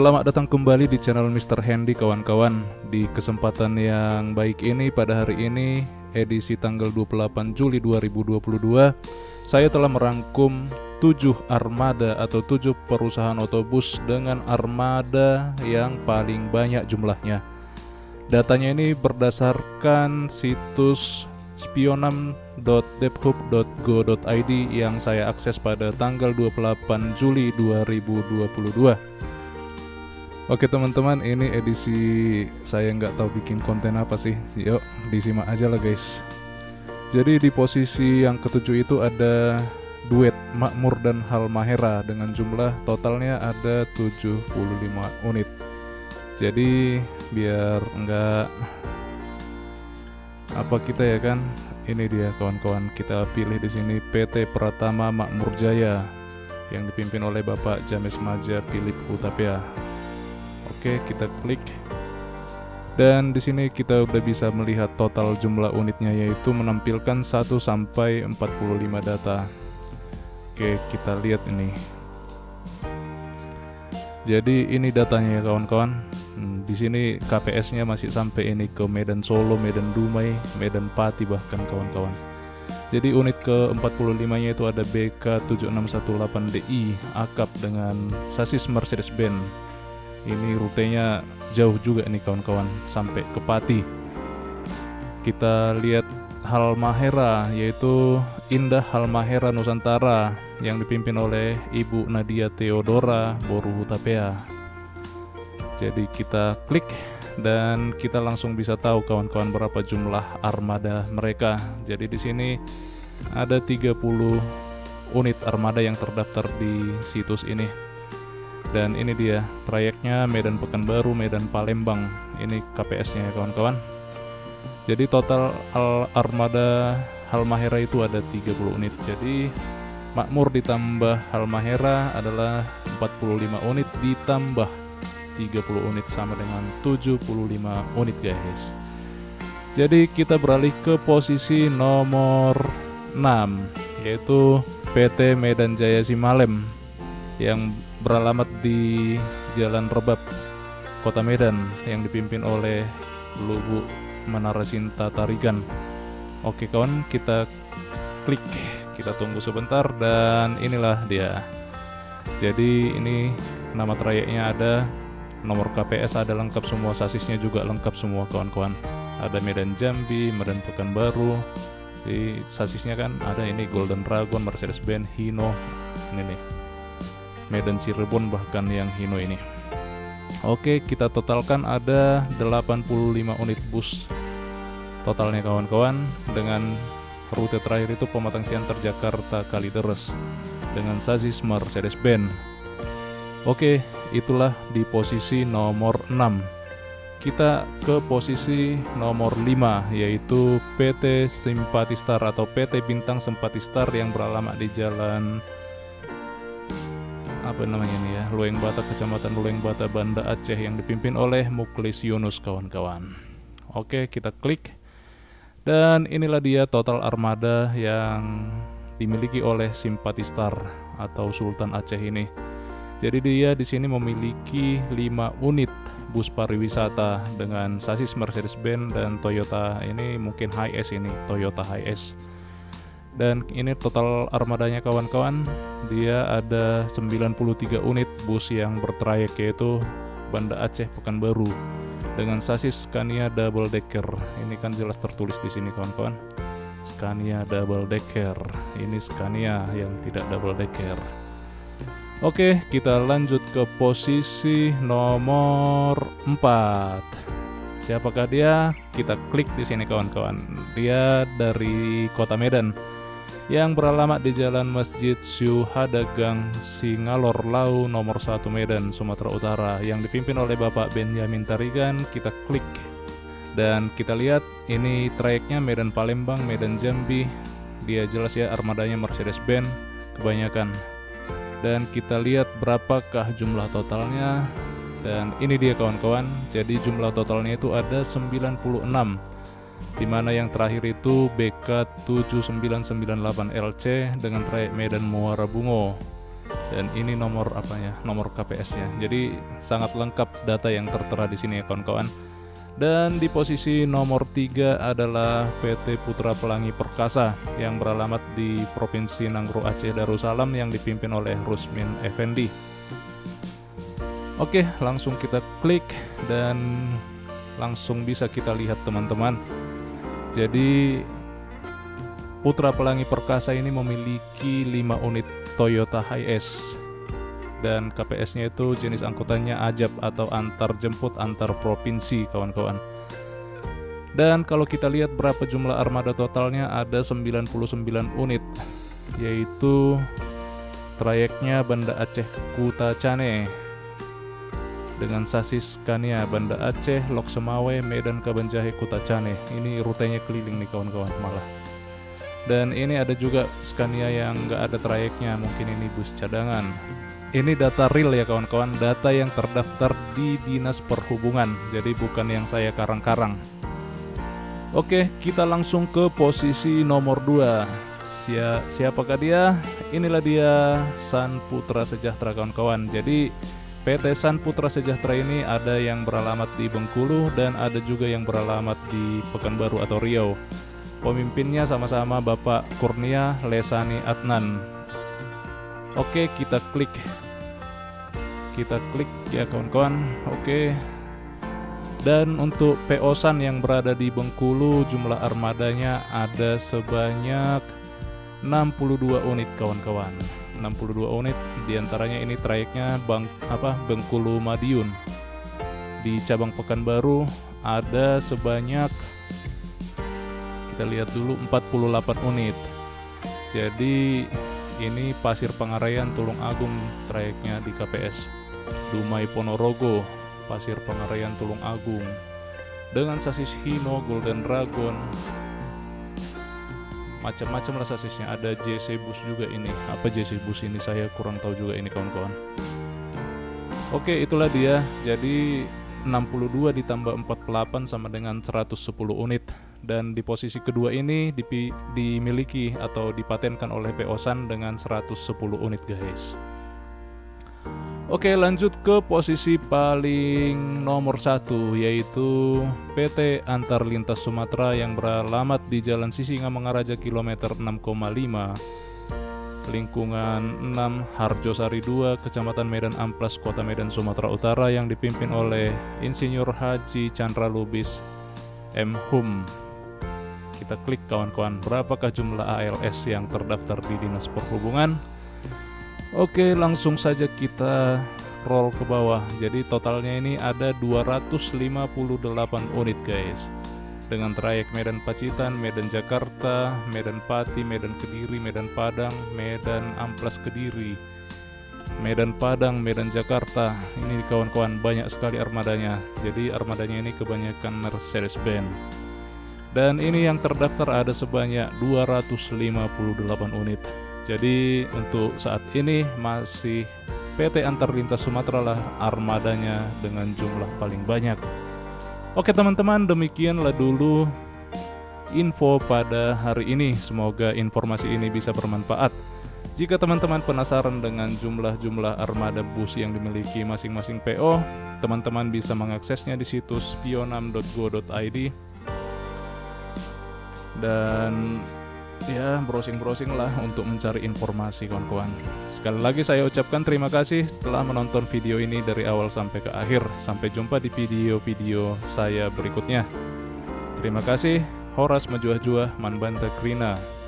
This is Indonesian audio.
selamat datang kembali di channel Mr. Handy kawan-kawan Di kesempatan yang baik ini pada hari ini edisi tanggal 28 Juli 2022 Saya telah merangkum 7 armada atau 7 perusahaan otobus dengan armada yang paling banyak jumlahnya Datanya ini berdasarkan situs spionam.debhub.go.id yang saya akses pada tanggal 28 Juli 2022. Oke teman-teman, ini edisi saya nggak tahu bikin konten apa sih. Yuk, disimak aja lah guys. Jadi di posisi yang ketujuh itu ada duet Makmur dan Halmahera dengan jumlah totalnya ada 75 unit. Jadi biar nggak apa kita ya kan ini dia kawan-kawan kita pilih di sini PT Pratama Makmur Jaya yang dipimpin oleh Bapak James Maja Philip Utapia oke kita klik dan di sini kita udah bisa melihat total jumlah unitnya yaitu menampilkan 1 sampai 45 data oke kita lihat ini jadi ini datanya ya kawan-kawan Hmm, di sini KPS-nya masih sampai ini ke Medan Solo, Medan Dumai, Medan Pati bahkan kawan-kawan. Jadi unit ke-45-nya itu ada BK7618DI akap dengan sasis Mercedes-Benz. Ini rutenya jauh juga nih kawan-kawan sampai ke Pati. Kita lihat Halmahera yaitu Indah Halmahera Nusantara yang dipimpin oleh Ibu Nadia Theodora Boru Hutapea jadi kita klik dan kita langsung bisa tahu kawan-kawan berapa jumlah armada mereka. Jadi di sini ada 30 unit armada yang terdaftar di situs ini. Dan ini dia trayeknya Medan Pekanbaru, Medan Palembang. Ini KPS-nya ya kawan-kawan. Jadi total armada Halmahera itu ada 30 unit. Jadi Makmur ditambah Halmahera adalah 45 unit ditambah 30 unit sama dengan 75 unit guys jadi kita beralih ke posisi nomor 6 yaitu PT Medan Jaya Simalem yang beralamat di Jalan Rebab Kota Medan yang dipimpin oleh Lubu Menara Sinta Tarigan. Oke kawan kita klik. Kita tunggu sebentar dan inilah dia. Jadi ini nama trayeknya ada nomor KPS ada lengkap semua sasisnya juga lengkap semua kawan-kawan. Ada Medan Jambi Medan Pekanbaru. Di sasisnya kan ada ini Golden Dragon Mercedes Benz Hino ini nih Medan Cirebon bahkan yang Hino ini. Oke kita totalkan ada 85 unit bus. Totalnya kawan-kawan dengan rute terakhir itu Pematang Siantar Jakarta Kalideres dengan sasis Mercedes Benz. Oke, itulah di posisi nomor 6. Kita ke posisi nomor 5 yaitu PT Simpatistar atau PT Bintang Simpatistar yang beralamat di jalan apa namanya ini ya, Lueng Bata Kecamatan Lueng Bata Banda Aceh yang dipimpin oleh Muklis Yunus kawan-kawan. Oke, kita klik. Dan inilah dia total armada yang dimiliki oleh Simpatistar atau Sultan Aceh ini. Jadi dia di sini memiliki 5 unit bus pariwisata dengan sasis Mercedes-Benz dan Toyota ini mungkin HS ini Toyota HS. Dan ini total armadanya kawan-kawan, dia ada 93 unit bus yang bertrayek yaitu Banda Aceh Pekanbaru dengan sasis Scania double decker. Ini kan jelas tertulis di sini kawan-kawan. Scania double decker. Ini Scania yang tidak double decker. Oke, kita lanjut ke posisi nomor 4. Siapakah dia? Kita klik di sini kawan-kawan. Dia dari Kota Medan yang beralamat di Jalan Masjid Syuhada Gang Singalor Lau nomor 1 Medan, Sumatera Utara. Yang dipimpin oleh Bapak Benjamin Tarigan. Kita klik. Dan kita lihat ini trayeknya Medan Palembang, Medan Jambi. Dia jelas ya armadanya Mercedes-Benz kebanyakan. Dan kita lihat berapakah jumlah totalnya. Dan ini dia kawan-kawan. Jadi jumlah totalnya itu ada 96 di mana yang terakhir itu BK 7998LC dengan trayek Medan Muara Bungo dan ini nomor apanya nomor KPS-nya jadi sangat lengkap data yang tertera di sini ya kawan-kawan dan di posisi nomor 3 adalah PT Putra Pelangi Perkasa yang beralamat di Provinsi Nanggro Aceh Darussalam yang dipimpin oleh Rusmin Effendi. Oke, langsung kita klik dan langsung bisa kita lihat teman-teman. Jadi Putra Pelangi Perkasa ini memiliki 5 unit Toyota Hiace dan KPS-nya itu jenis angkutannya ajab atau antar jemput antar provinsi kawan-kawan. Dan kalau kita lihat berapa jumlah armada totalnya ada 99 unit yaitu trayeknya Banda Aceh Kuta Cane dengan sasis Scania Banda Aceh, Lok Semawe, Medan Kabanjahe, Kuta Cane. Ini rutenya keliling nih kawan-kawan malah. Dan ini ada juga Scania yang nggak ada trayeknya mungkin ini bus cadangan. Ini data real ya kawan-kawan data yang terdaftar di Dinas Perhubungan jadi bukan yang saya karang-karang. Oke kita langsung ke posisi nomor 2 Sia siapakah dia? Inilah dia San Putra Sejahtera kawan-kawan. Jadi PT San Putra Sejahtera ini ada yang beralamat di Bengkulu dan ada juga yang beralamat di Pekanbaru atau Riau Pemimpinnya sama-sama Bapak Kurnia Lesani Adnan. Oke, kita klik. Kita klik ya kawan-kawan. Oke. Dan untuk PO San yang berada di Bengkulu jumlah armadanya ada sebanyak 62 unit kawan-kawan. 62 unit di antaranya ini trayeknya Bang apa Bengkulu Madiun. Di cabang Pekanbaru ada sebanyak kita lihat dulu 48 unit jadi ini Pasir Pangarayan Tulung Agung trayeknya di KPS Dumai Ponorogo Pasir Pangarayan Tulung Agung dengan sasis Hino Golden Dragon macam-macam lah sasisnya ada JC Bus juga ini. Apa JC Bus ini? Saya kurang tahu juga ini kawan-kawan. Oke itulah dia. Jadi 62 ditambah 48 sama dengan 110 unit. Dan di posisi kedua ini dipi, dimiliki atau dipatenkan oleh Peosan dengan 110 unit guys. Oke lanjut ke posisi paling nomor satu yaitu PT Antar Lintas Sumatera yang beralamat di Jalan Sisinga Mengaraja kilometer 6,5 lingkungan 6 Harjosari 2 Kecamatan Medan Amplas Kota Medan Sumatera Utara yang dipimpin oleh Insinyur Haji Chandra Lubis M. Hum kita klik kawan-kawan berapakah jumlah ALS yang terdaftar di Dinas Perhubungan. Oke, langsung saja kita roll ke bawah. Jadi totalnya ini ada 258 unit guys. Dengan trayek Medan Pacitan, Medan Jakarta, Medan Pati, Medan Kediri, Medan Padang, Medan Amplas Kediri, Medan Padang, Medan Jakarta. Ini kawan-kawan banyak sekali armadanya. Jadi armadanya ini kebanyakan Mercedes-Benz. Dan ini yang terdaftar ada sebanyak 258 unit. Jadi untuk saat ini masih PT Antar Lintas Sumatera lah armadanya dengan jumlah paling banyak. Oke teman-teman, demikianlah dulu info pada hari ini. Semoga informasi ini bisa bermanfaat. Jika teman-teman penasaran dengan jumlah-jumlah armada bus yang dimiliki masing-masing PO, teman-teman bisa mengaksesnya di situs pionam.go.id dan ya browsing-browsing lah untuk mencari informasi kawan-kawan. Sekali lagi saya ucapkan terima kasih telah menonton video ini dari awal sampai ke akhir. Sampai jumpa di video-video saya berikutnya. Terima kasih. Horas Majuah Juah Manbanta Krina.